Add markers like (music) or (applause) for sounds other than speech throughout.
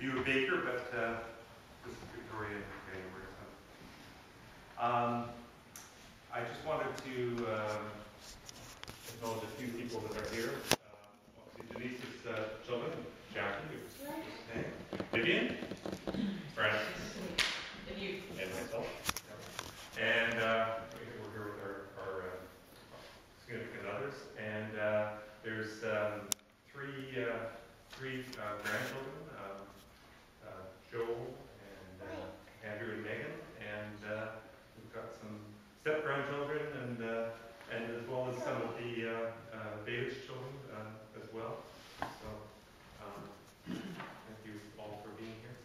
view of Baker, but uh, this is Victoria. We're Um, I just wanted to um, acknowledge a few people that are here. Uh, obviously Denise's uh, children, Jackie, who's Vivian, Francis, And you. and myself. And uh, we- we're here with our, our uh, significant others. And uh, there's um, three, uh, three uh, grandchildren, uh, and uh, Andrew and Megan. And uh, we've got some step-grandchildren and, uh, and as well as some of the uh, uh, Baelish children uh, as well. So um, thank you all for being here.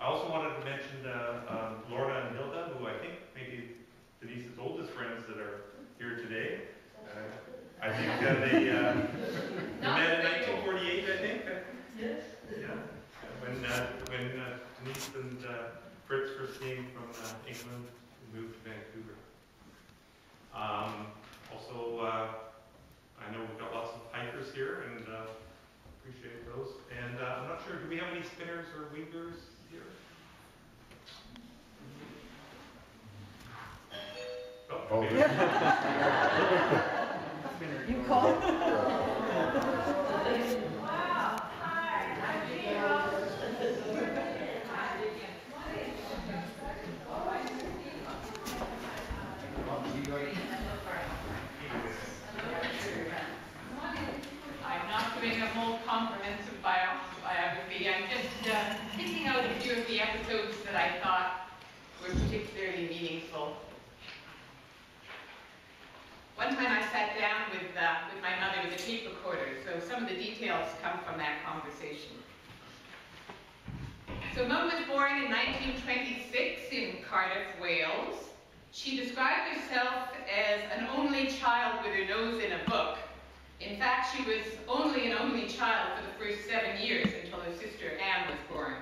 I also wanted to mention uh, um, Lorna and Hilda, who I think maybe Denise's oldest friends that are here today. Uh, I think uh, they, uh, they met in 1948, I think. Yes. Yeah, when, uh, when uh, Denise and uh, Fritz first came from uh, England and moved to Vancouver. Um, Also, uh, I know we've got lots of hikers here and uh, appreciate those. And uh, I'm not sure, do we have any spinners or weavers here? Oh, maybe. (laughs) You called? I'm not doing a whole comprehensive bio- biography. I'm just uh, picking out a few of the episodes that I thought were particularly meaningful. One time I sat down with, uh, with my mother with a tape recorder, so some of the details come from that conversation. So Mum was born in 1926 in Cardiff, Wales. She described herself as an only child with her nose in a book. In fact, she was only an only child for the first seven years until her sister Anne was born.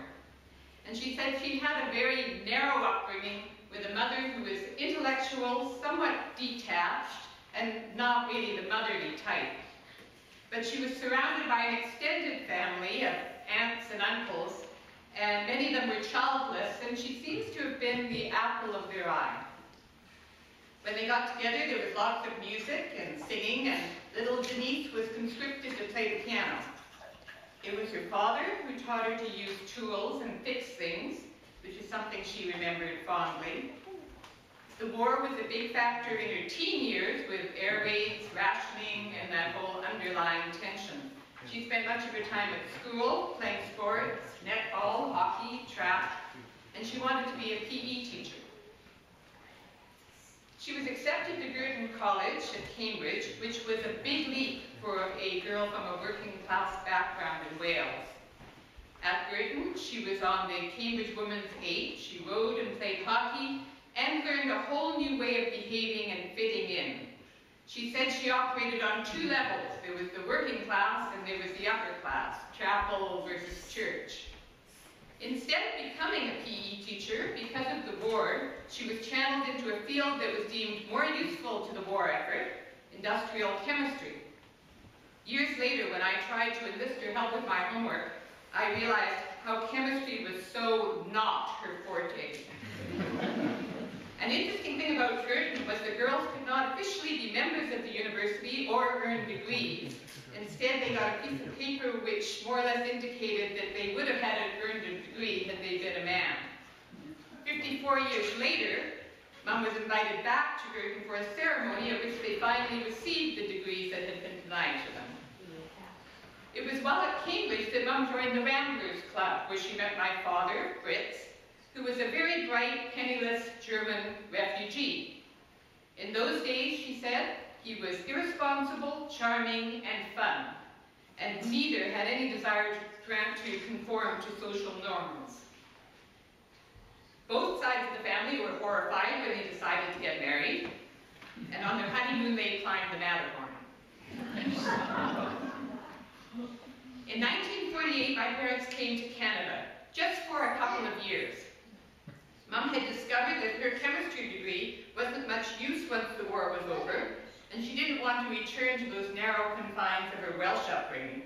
And she said she had a very narrow upbringing with a mother who was intellectual, somewhat detached, and not really the motherly type. But she was surrounded by an extended family of aunts and uncles, and many of them were childless, and she seems to have been the apple of their eye. When they got together, there was lots of music and singing, and little Denise was conscripted to play the piano. It was her father who taught her to use tools and fix things, which is something she remembered fondly. The war was a big factor in her teen years with air raids, rationing, and that whole underlying tension. She spent much of her time at school, playing sports, netball, hockey, track, and she wanted to be a PE teacher. She was accepted to Girton College at Cambridge, which was a big leap for a girl from a working class background in Wales. At Girton, she was on the Cambridge Women's Eight. She rowed and played hockey and learned a whole new way of behaving and fitting in. She said she operated on two levels. There was the working class and there was the upper class, chapel versus church. Instead of becoming a PE teacher, because of the war, she was channeled into a field that was deemed more useful to the war effort, industrial chemistry. Years later, when I tried to enlist her help with my homework, I realized how chemistry was so not her forte. (laughs) An interesting thing about Girton was the girls could not officially be members of the university or earn degrees. Instead, they got a piece of paper which more or less indicated that they would have had earned a degree had they been a man. 54 years later, Mum was invited back to Girton for a ceremony at which they finally received the degrees that had been denied to them. It was while at Cambridge that that Mum joined the Ramblers Club, where she met my father, Fritz, who was a very bright, penniless German refugee. In those days, she said, he was irresponsible, charming, and fun, and neither had any desire to, conform to social norms. Both sides of the family were horrified when they decided to get married, and on their honeymoon they climbed the Matterhorn. In 1948, my parents came to Canada, just for a couple of Had discovered that her chemistry degree wasn't much use once the war was over, and she didn't want to return to those narrow confines of her Welsh upbringing.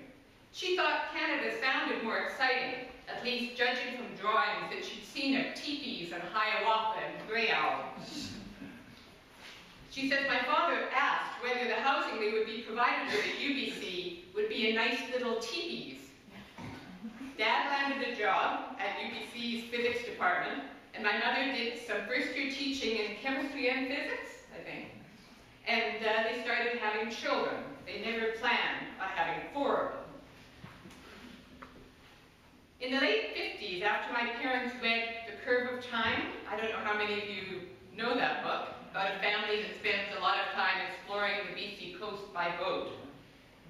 She thought Canada sounded more exciting, at least judging from drawings that she'd seen of teepees and Hiawatha and grey owls. She says, my father asked whether the housing they would be provided with at UBC would be a nice little teepees. Dad landed a job at UBC's physics department, and my mother did some first year teaching in chemistry and physics, I think. And uh, they started having children. They never planned on having four of them. In the late 50s, after my parents read The Curve of Time, I don't know how many of you know that book, about a family that spends a lot of time exploring the BC coast by boat.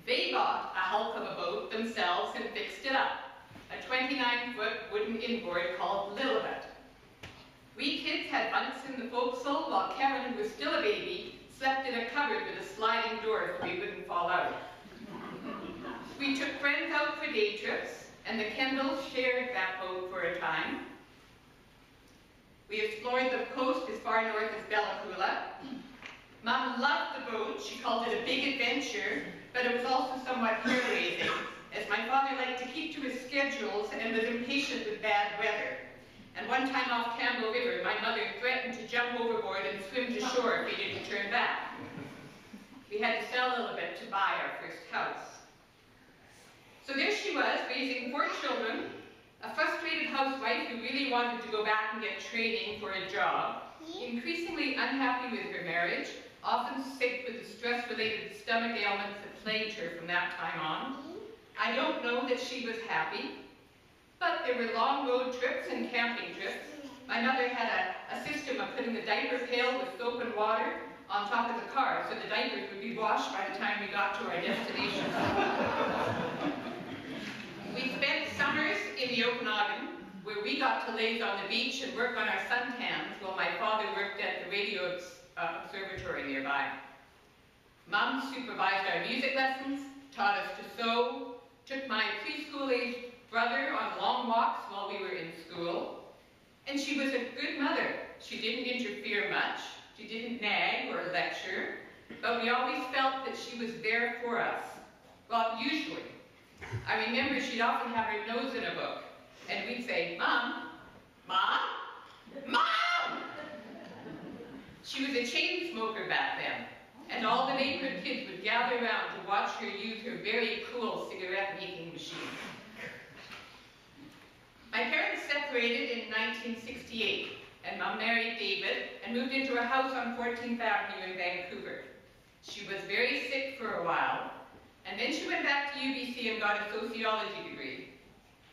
They bought a hulk of a boat themselves and fixed it up, a 29-foot wooden inboard called Lillibet. We kids had bunks in the forecastle while Kevin, who was still a baby, slept in a cupboard with a sliding door so we wouldn't fall out. We took friends out for day trips, and the Kendalls shared that boat for a time. We explored the coast as far north as Bella Coola. Mom loved the boat. She called it a big adventure, but it was also somewhat hair-raising, as my father liked to keep to his schedules and was impatient with bad weather. And one time off Campbell River, my mother threatened to jump overboard and swim to shore if we didn't turn back. We had to sell a little bit to buy our first house. So there she was, raising four children, a frustrated housewife who really wanted to go back and get training for a job, increasingly unhappy with her marriage, often sick with the stress-related stomach ailments that plagued her from that time on. I don't know that she was happy, but there were long road trips and camping trips. My mother had a, a system of putting the diaper pail with soap and water on top of the car so the diapers would be washed by the time we got to our destination. (laughs) we spent summers in the Okanagan, where we got to laze on the beach and work on our suntans while my father worked at the radio uh, observatory nearby. Mom supervised our music lessons, taught us to sew, took my preschool-aged brother on long walks while we were in school, and she was a good mother. She didn't interfere much, she didn't nag or lecture, but we always felt that she was there for us. Well, usually. I remember she'd often have her nose in a book, and we'd say, Mom, Mom, Mom! She was a chain smoker back then, and all the neighborhood kids would gather around to watch her use her very cool cigarette-making machine. My parents separated in 1968, and Mom married David and moved into a house on 14th Avenue in Vancouver. She was very sick for a while, and then she went back to UBC and got a sociology degree.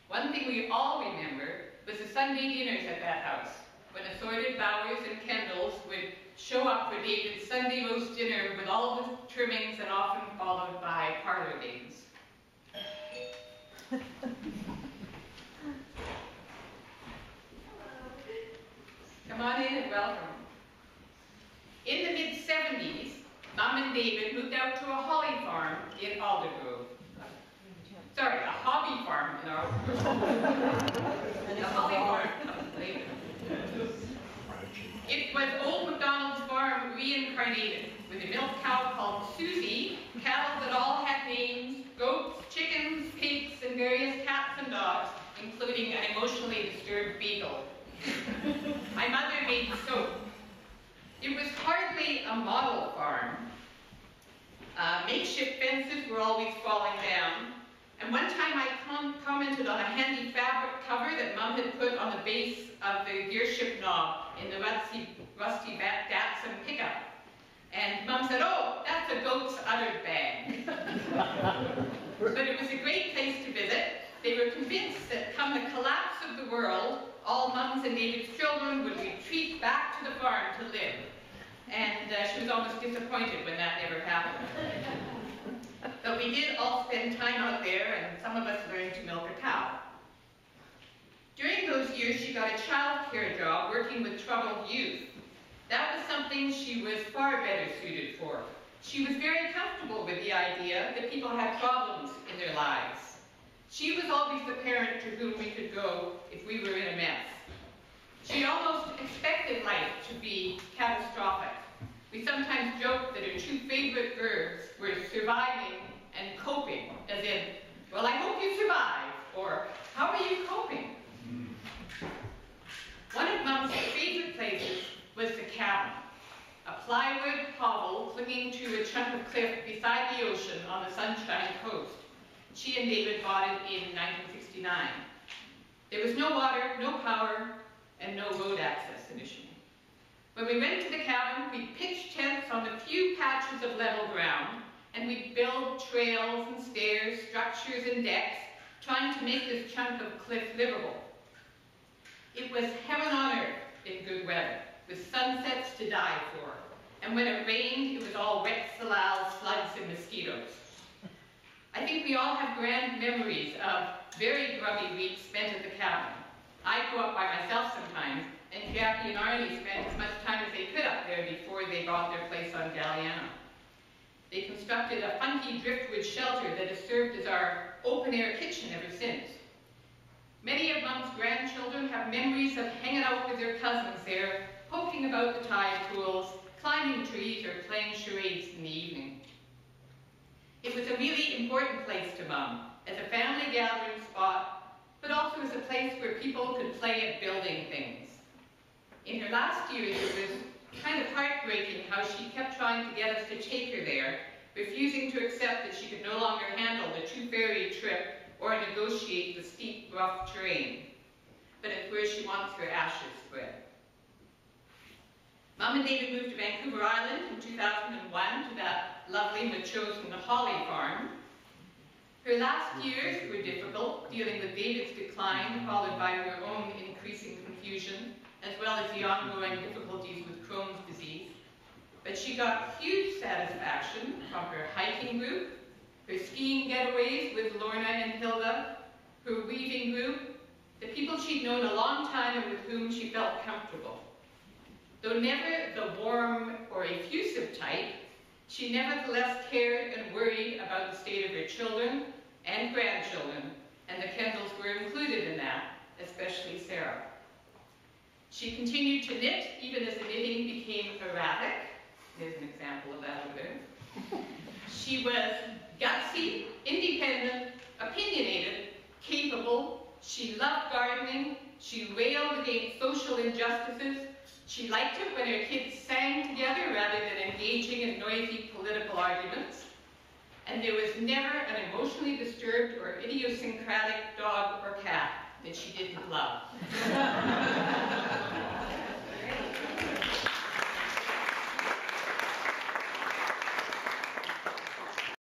One thing we all remember was the Sunday dinners at that house, when assorted Bowers and Kendalls would show up for David's Sunday roast dinner with all the trimmings and often followed by parlor games. (laughs) In and welcome. In the mid-70s, Mom and David moved out to a holly farm in Aldergrove. Sorry, a hobby farm in Aldergrove. (laughs) a holly farm. It was old MacDonald's farm reincarnated, with a milk cow called Susie, cattle that all had names, goats, chickens, pigs, and various cats and dogs, including an emotionally disturbed beagle. (laughs) My mother made soap. It was hardly a model farm. Uh, makeshift fences were always falling down. And one time I com commented on a handy fabric cover that Mum had put on the base of the gearship knob in the rusty, rusty Datsun pickup. And Mum said, oh, that's a goat's udder bag. (laughs) but it was a great place to visit, they were convinced that come the collapse of the world, all mums and David's children would retreat back to the farm to live. And uh, she was almost disappointed when that never happened. (laughs) But we did all spend time out there, and some of us learned to milk a cow. During those years, she got a child care job working with troubled youth. That was something she was far better suited for. She was very comfortable with the idea that people had problems in their lives. She was always the parent to whom we could go if we were in a mess. She almost expected life to be catastrophic. We sometimes joke that her two favorite verbs were surviving and coping, as in, well, I hope you survive, or how are you coping? One of Mom's favorite places was the cabin, a plywood hovel clinging to a chunk of cliff beside the ocean on the Sunshine Coast. She and David bought it in 1969. There was no water, no power, and no road access initially. When we went to the cabin, we pitched tents on the few patches of level ground, and we built trails and stairs, structures and decks, trying to make this chunk of cliff livable. It was heaven on earth in good weather, with sunsets to die for. And when it rained, it was all wet salal, slugs, and mosquitoes. I think we all have grand memories of very grubby weeks spent at the cabin. I go up by myself sometimes, and Jackie and Arnie spent as much time as they could up there before they bought their place on Galiano. They constructed a funky driftwood shelter that has served as our open-air kitchen ever since. Many of Mom's grandchildren have memories of hanging out with their cousins there, poking about the tide pools, climbing trees, or playing charades in the evening. It was a really important place to Mom, as a family gathering spot, but also as a place where people could play at building things. In her last years, it was kind of heartbreaking how she kept trying to get us to take her there, refusing to accept that she could no longer handle the two-ferry trip or negotiate the steep, rough terrain. But it's where she wants her ashes spread. Mom and David moved to Vancouver Island in 2001 to that lovely Metchosin Holly farm. Her last years were difficult, dealing with David's decline, followed by her own increasing confusion, as well as the ongoing difficulties with Crohn's disease. But she got huge satisfaction from her hiking group, her skiing getaways with Lorna and Hilda, her weaving group, the people she'd known a long time and with whom she felt comfortable. Though never the warm or effusive type, she nevertheless cared and worried about the state of her children and grandchildren, and the Kendalls were included in that, especially Sarah. She continued to knit even as the knitting became erratic. There's an example of that over there. (laughs) She was gutsy, independent, opinionated, capable. She loved gardening. She railed against social injustices. She liked it when her kids sang together rather than engaging in noisy political arguments. And there was never an emotionally disturbed or idiosyncratic dog or cat that she didn't love. (laughs)